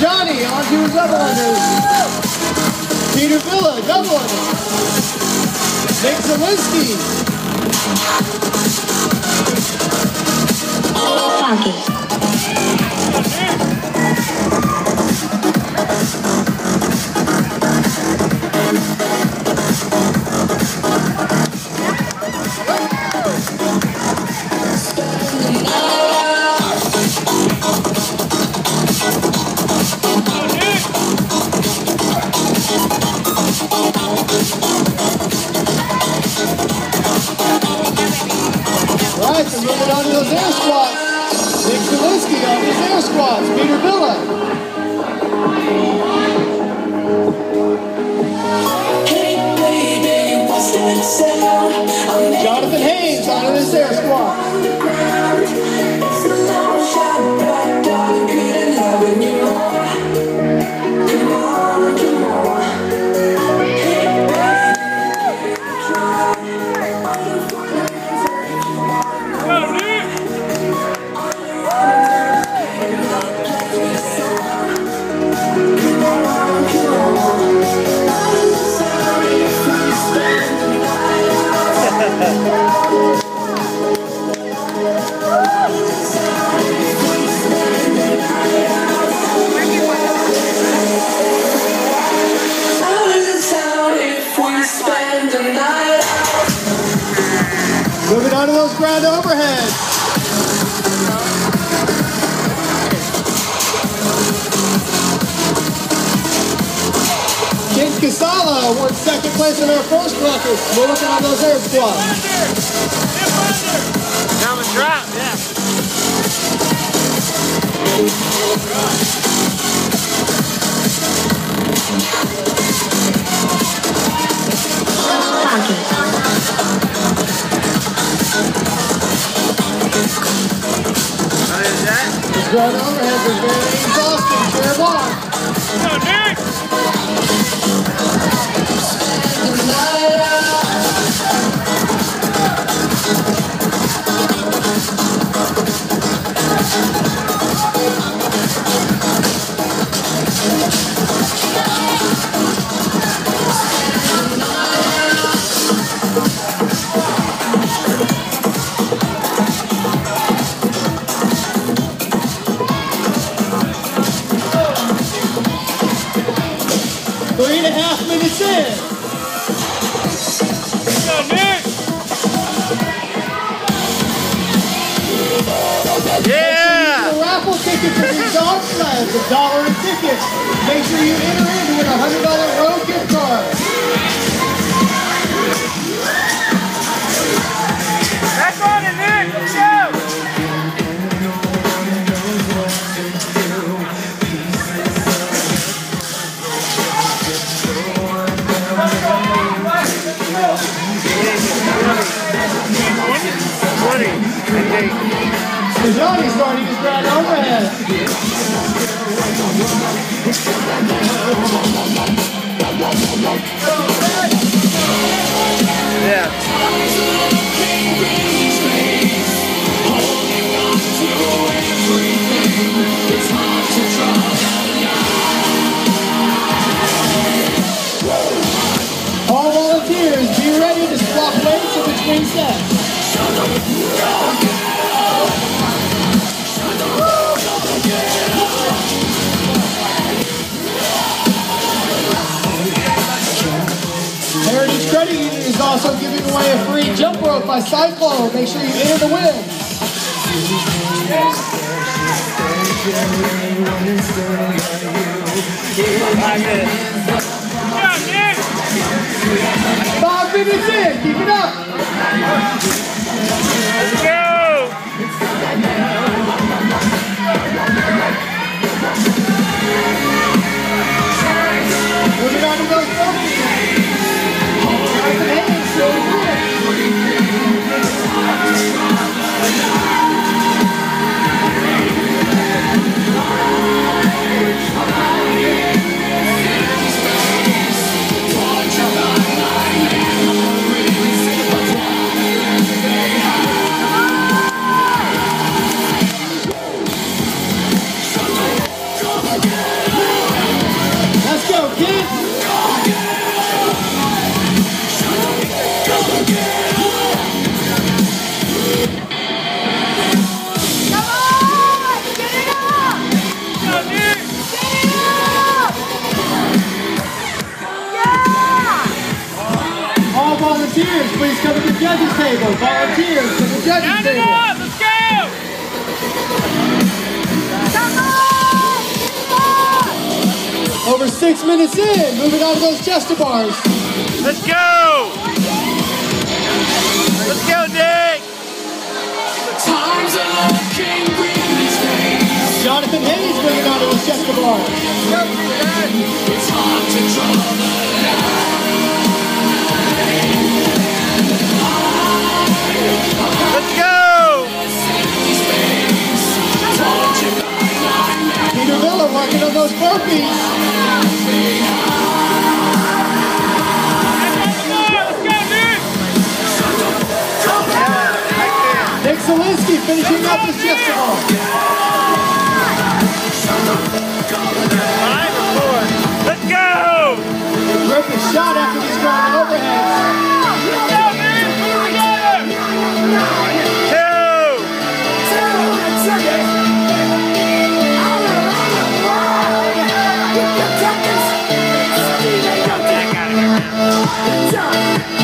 Johnny onto his double unders. Peter Villa, double under. Nick Zelinski. Funky. Jonathan Haynes on his air squat. On to those ground Casala won second place in our first record. We're looking on those air squats. Down the drop, yeah. Funky. That? Overheads are very exhausting. Chair one. Go, Nick! Three and a half minutes in. Yeah! The raffle ticket for these dog sleds, a dollar a ticket. Make sure you enter in to win a hundred dollar road gift card. Back on it, Twenty. I think. So Johnny's starting his ground overhead. Yeah. All volunteers, be ready to swap weights in between sets. Heritage Credit Union is also giving away a free jump rope by. Make sure you enter the win. Five minutes in, keep it up. Let's Please come to the judges table. Volunteers to the judges Round it table. up. Let's go. Over six minutes in, moving on to those chest to bars. Let's go. Let's go, Nick. Jonathan Hayes moving on to those chest to bars. Let's go. Peter Miller working on those burpees. Let's go, Nick. Zelinski finishing up his bar. Five four. Let's go. Grip is shot after these strong overheads. Nick